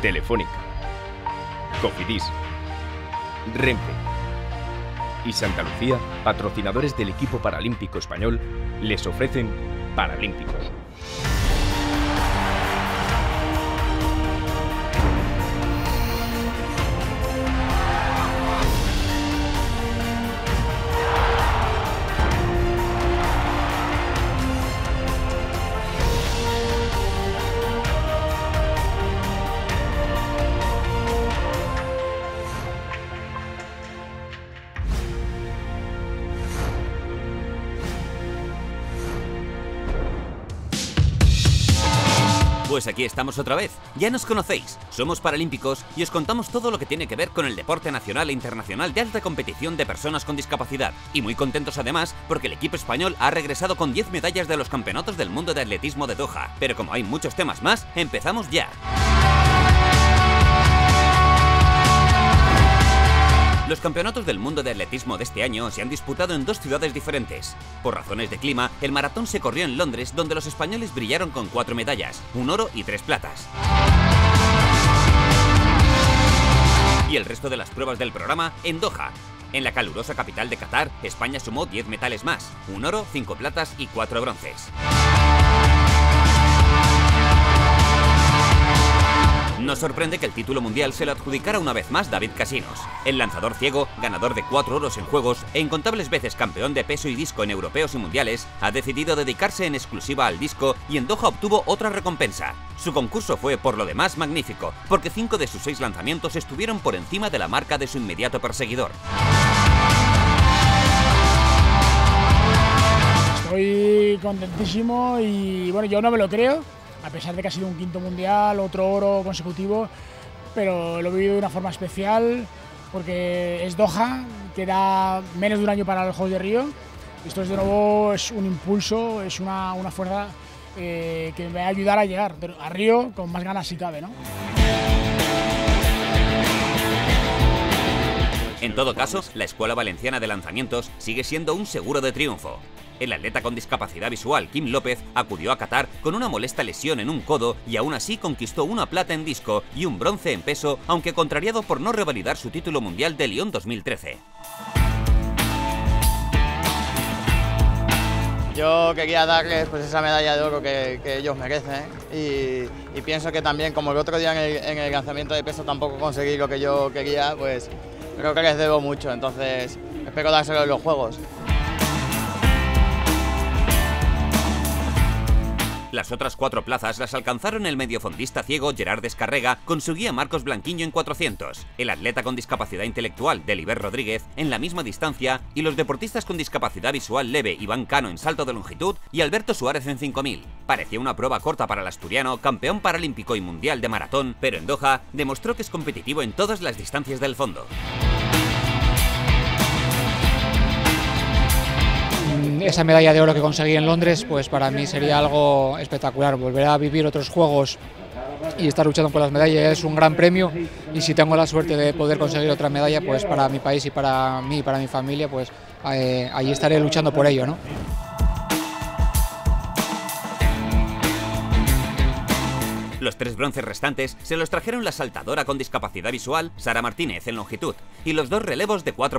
Telefónica, Cofidis, Renfe y Santa Lucía, patrocinadores del equipo paralímpico español, les ofrecen Paralímpicos. Pues aquí estamos otra vez. Ya nos conocéis. Somos paralímpicos y os contamos todo lo que tiene que ver con el deporte nacional e internacional de alta competición de personas con discapacidad. Y muy contentos además porque el equipo español ha regresado con 10 medallas de los campeonatos del mundo de atletismo de Doha. Pero como hay muchos temas más, empezamos ya. Los campeonatos del mundo de atletismo de este año se han disputado en dos ciudades diferentes. Por razones de clima, el maratón se corrió en Londres, donde los españoles brillaron con cuatro medallas, un oro y tres platas. Y el resto de las pruebas del programa en Doha. En la calurosa capital de Qatar, España sumó 10 metales más, un oro, cinco platas y cuatro bronces. Nos sorprende que el título mundial se lo adjudicara una vez más David Casinos. El lanzador ciego, ganador de cuatro oros en juegos e incontables veces campeón de peso y disco en europeos y mundiales, ha decidido dedicarse en exclusiva al disco y en Doha obtuvo otra recompensa. Su concurso fue por lo demás magnífico, porque cinco de sus seis lanzamientos estuvieron por encima de la marca de su inmediato perseguidor. Estoy contentísimo y bueno, yo no me lo creo a pesar de que ha sido un quinto mundial, otro oro consecutivo, pero lo he vivido de una forma especial porque es Doha, queda menos de un año para los Juegos de Río. Esto es de nuevo es un impulso, es una, una fuerza eh, que me va a ayudar a llegar a Río con más ganas si cabe. ¿no? En todo caso, la Escuela Valenciana de Lanzamientos sigue siendo un seguro de triunfo. El atleta con discapacidad visual Kim López acudió a Qatar con una molesta lesión en un codo y aún así conquistó una plata en disco y un bronce en peso, aunque contrariado por no revalidar su título mundial de Lyon 2013. Yo quería darles pues, esa medalla de oro que, ellos merecen y, pienso que también, como el otro día en el, en el lanzamiento de peso tampoco conseguí lo que yo quería, pues creo que les debo mucho, entonces espero dárselo en los Juegos. Las otras cuatro plazas las alcanzaron el mediofondista ciego Gerard Descarrega con su guía Marcos Blanquiño en 400, el atleta con discapacidad intelectual Deliber Rodríguez en la misma distancia y los deportistas con discapacidad visual leve Iván Cano en salto de longitud y Alberto Suárez en 5000. Parecía una prueba corta para el asturiano, campeón paralímpico y mundial de maratón, pero en Doha demostró que es competitivo en todas las distancias del fondo. Esa medalla de oro que conseguí en Londres, pues para mí sería algo espectacular. Volver a vivir otros juegos y estar luchando por las medallas es un gran premio y si tengo la suerte de poder conseguir otra medalla, pues para mi país y para mí y para mi familia, pues eh, ahí estaré luchando por ello, ¿no? Los tres bronces restantes se los trajeron la saltadora con discapacidad visual, Sara Martínez, en longitud, y los dos relevos de 4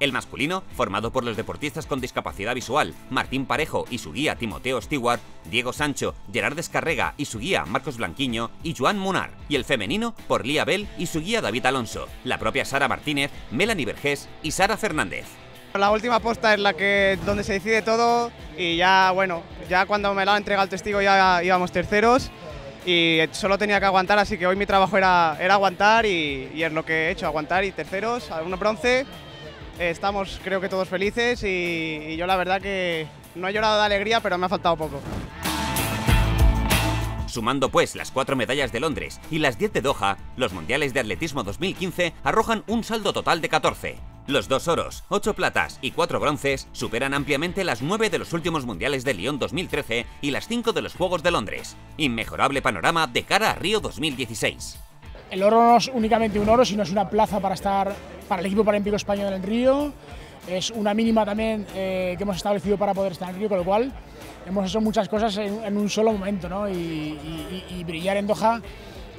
El masculino, formado por los deportistas con discapacidad visual, Martín Parejo y su guía Timoteo Stewart, Diego Sancho, Gerard Descarrega y su guía Marcos Blanquiño, y Joan Munar, y el femenino por Lía Bell y su guía David Alonso, la propia Sara Martínez, Melanie Vergés y Sara Fernández. La última posta es la que donde se decide todo y ya bueno, ya cuando me la ha entregado el testigo ya íbamos terceros y solo tenía que aguantar, así que hoy mi trabajo era, era aguantar y, es lo que he hecho, aguantar y terceros, a un bronce. estamos creo que todos felices y, yo la verdad que no he llorado de alegría, pero me ha faltado poco. Sumando pues las cuatro medallas de Londres y las 10 de Doha, los Mundiales de Atletismo 2015 arrojan un saldo total de 14. Los dos oros, ocho platas y cuatro bronces superan ampliamente las nueve de los últimos mundiales de Lyon 2013 y las cinco de los Juegos de Londres. Inmejorable panorama de cara a Río 2016. El oro no es únicamente un oro, sino es una plaza para estar para el equipo paralímpico español en Río. Es una mínima también eh, que hemos establecido para poder estar en Río, con lo cual hemos hecho muchas cosas en, un solo momento, ¿no? Y, y brillar en Doha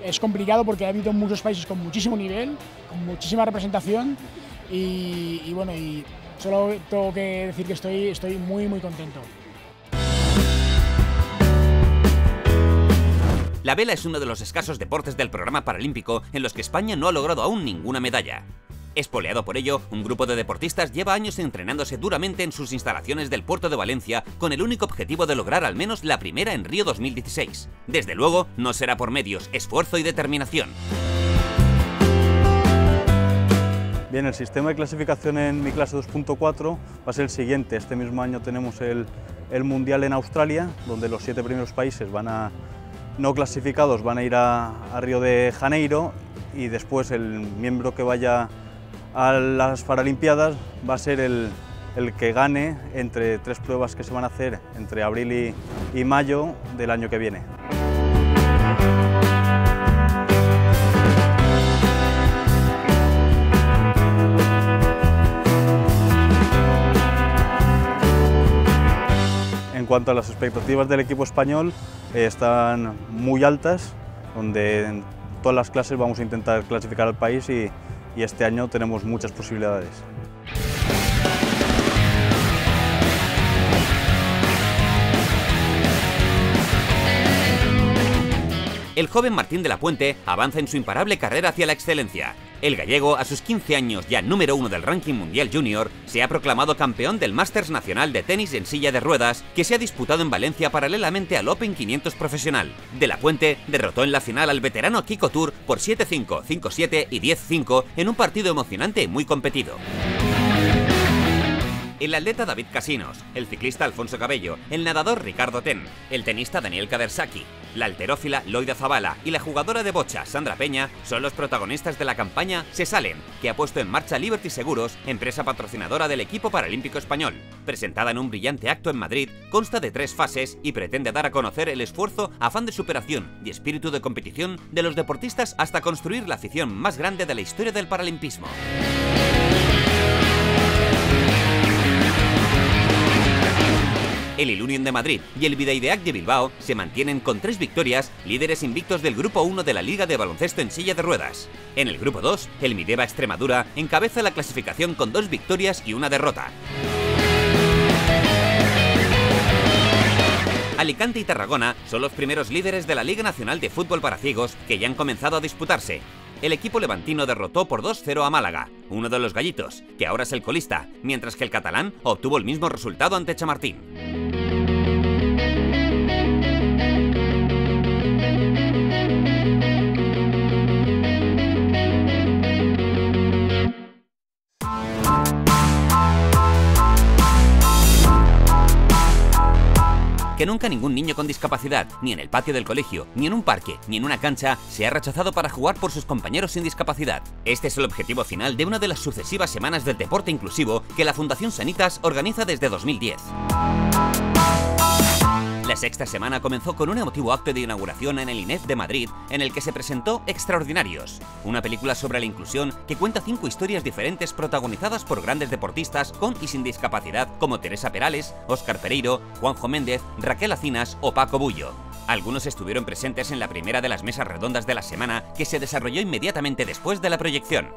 es complicado porque ha habido muchos países con muchísimo nivel, con muchísima representación y, bueno, solo tengo que decir que estoy, estoy muy, muy contento. La vela es uno de los escasos deportes del programa paralímpico en los que España no ha logrado aún ninguna medalla. Espoleado por ello, un grupo de deportistas lleva años entrenándose duramente en sus instalaciones del puerto de Valencia con el único objetivo de lograr al menos la primera en Río 2016. Desde luego, no será por medios, esfuerzo y determinación. Bien, el sistema de clasificación en mi clase 2.4 va a ser el siguiente. Este mismo año tenemos el, Mundial en Australia, donde los siete primeros países van a, no clasificados van a ir a, a Río de Janeiro y después el miembro que vaya a las Paralimpiadas va a ser el, que gane entre tres pruebas que se van a hacer entre abril y, mayo del año que viene. Cuanto a las expectativas del equipo español, eh, están muy altas, donde en todas las clases vamos a intentar clasificar al país y este año tenemos muchas posibilidades. El joven Martín de la Puente avanza en su imparable carrera hacia la excelencia. El gallego, a sus 15 años ya número uno del ranking mundial junior, se ha proclamado campeón del Masters Nacional de Tenis en Silla de Ruedas, que se ha disputado en Valencia paralelamente al Open 500 profesional. De la Puente derrotó en la final al veterano Kiko Tour por 7-5, 5-7 y 10-5 en un partido emocionante y muy competido el atleta David Casinos, el ciclista Alfonso Cabello, el nadador Ricardo Ten, el tenista Daniel Kadersaki, la alterófila Loida Zavala y la jugadora de bocha Sandra Peña son los protagonistas de la campaña Se Salen, que ha puesto en marcha Liberty Seguros, empresa patrocinadora del equipo paralímpico español. Presentada en un brillante acto en Madrid, consta de tres fases y pretende dar a conocer el esfuerzo, afán de superación y espíritu de competición de los deportistas hasta construir la afición más grande de la historia del paralimpismo. El Ilunion de Madrid y el Vidaideac de Bilbao se mantienen con tres victorias, líderes invictos del Grupo 1 de la Liga de Baloncesto en silla de ruedas. En el Grupo 2, el Mideva Extremadura encabeza la clasificación con dos victorias y una derrota. Alicante y Tarragona son los primeros líderes de la Liga Nacional de Fútbol para Ciegos que ya han comenzado a disputarse. El equipo levantino derrotó por 2-0 a Málaga, uno de los gallitos, que ahora es el colista, mientras que el catalán obtuvo el mismo resultado ante Chamartín. Que nunca ningún niño con discapacidad, ni en el patio del colegio, ni en un parque, ni en una cancha, se ha rechazado para jugar por sus compañeros sin discapacidad. Este es el objetivo final de una de las sucesivas semanas del deporte inclusivo que la Fundación Sanitas organiza desde 2010. La sexta semana comenzó con un emotivo acto de inauguración en el INEF de Madrid, en el que se presentó Extraordinarios, una película sobre la inclusión que cuenta cinco historias diferentes protagonizadas por grandes deportistas con y sin discapacidad como Teresa Perales, Óscar Pereiro, Juanjo Méndez, Raquel Acinas o Paco Bullo. Algunos estuvieron presentes en la primera de las mesas redondas de la semana que se desarrolló inmediatamente después de la proyección.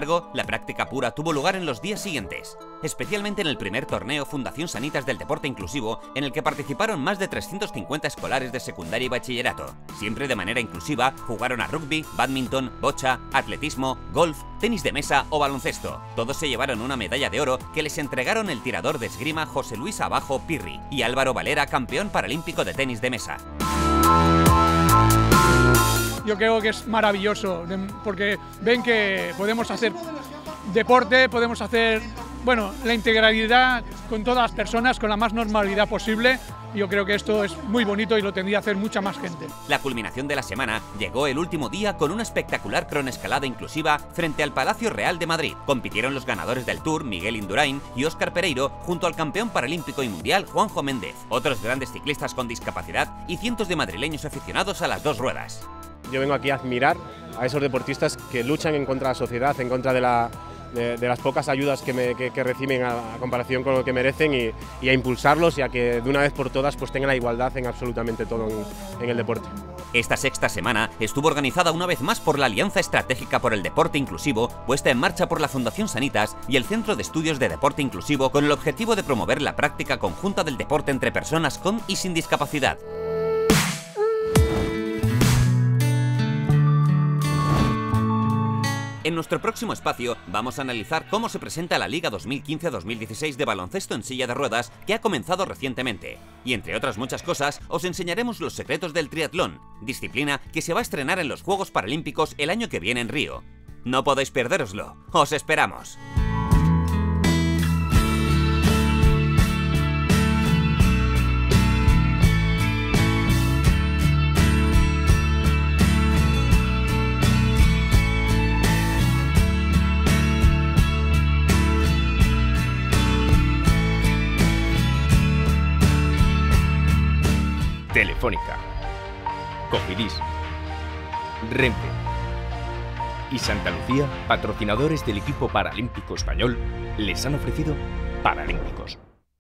Embargo, la práctica pura tuvo lugar en los días siguientes, especialmente en el primer torneo Fundación Sanitas del Deporte Inclusivo, en el que participaron más de 350 escolares de secundaria y bachillerato. Siempre de manera inclusiva, jugaron a rugby, badminton, bocha, atletismo, golf, tenis de mesa o baloncesto. Todos se llevaron una medalla de oro que les entregaron el tirador de esgrima José Luis Abajo Pirri y Álvaro Valera, campeón paralímpico de tenis de mesa yo creo que es maravilloso, porque ven que podemos hacer deporte, podemos hacer, bueno, la integralidad con todas las personas, con la más normalidad posible. Yo creo que esto es muy bonito y lo tendría que hacer mucha más gente. La culminación de la semana llegó el último día con una espectacular cronoescalada inclusiva frente al Palacio Real de Madrid. Compitieron los ganadores del Tour, Miguel Indurain y Óscar Pereiro, junto al campeón paralímpico y mundial Juanjo Méndez, otros grandes ciclistas con discapacidad y cientos de madrileños aficionados a las dos ruedas yo vengo aquí a admirar a esos deportistas que luchan en contra de la sociedad, en contra de la, de, las pocas ayudas que, reciben a, comparación con lo que merecen y, a impulsarlos y a que de una vez por todas pues tengan la igualdad en absolutamente todo en, el deporte. Esta sexta semana estuvo organizada una vez más por la Alianza Estratégica por el Deporte Inclusivo, puesta en marcha por la Fundación Sanitas y el Centro de Estudios de Deporte Inclusivo con el objetivo de promover la práctica conjunta del deporte entre personas con y sin discapacidad. En nuestro próximo espacio vamos a analizar cómo se presenta la Liga 2015-2016 de baloncesto en silla de ruedas que ha comenzado recientemente. Y entre otras muchas cosas, os enseñaremos los secretos del triatlón, disciplina que se va a estrenar en los Juegos Paralímpicos el año que viene en Río. No podéis perderoslo, os esperamos. Telefónica, Cofidis, Renfe. Y Santa Lucía, patrocinadores del equipo paralímpico español, les han ofrecido Paralímpicos.